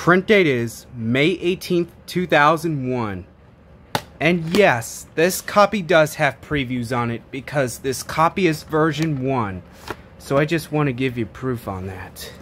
print date is May 18th, 2001. And yes, this copy does have previews on it because this copy is version 1. So I just want to give you proof on that.